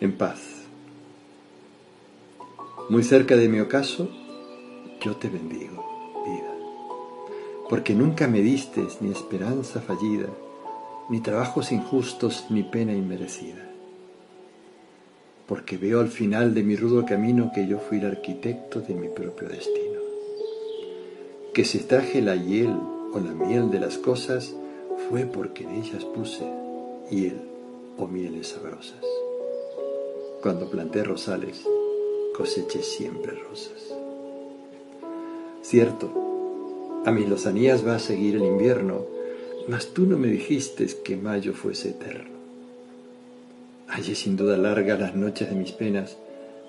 en paz. Muy cerca de mi ocaso, yo te bendigo, vida, porque nunca me diste ni esperanza fallida, ni trabajos injustos, ni pena inmerecida. Porque veo al final de mi rudo camino que yo fui el arquitecto de mi propio destino. Que si traje la hiel o la miel de las cosas, fue porque en ellas puse hiel o mieles sabrosas. Cuando planté rosales, coseché siempre rosas. Cierto, a mis lozanías va a seguir el invierno, mas tú no me dijiste que mayo fuese eterno. Hallé sin duda largas las noches de mis penas,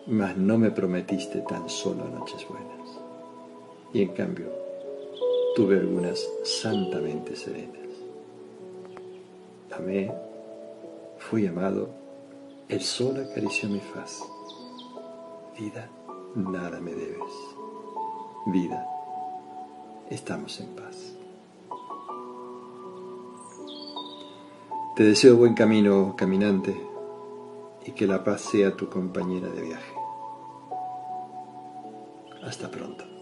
mas no me prometiste tan solo noches buenas. Y en cambio, tuve algunas santamente serenas. Amé, fui amado, el sol acarició mi faz. Vida, nada me debes. Vida, estamos en paz. Te deseo buen camino, caminante, y que la paz sea tu compañera de viaje. Hasta pronto.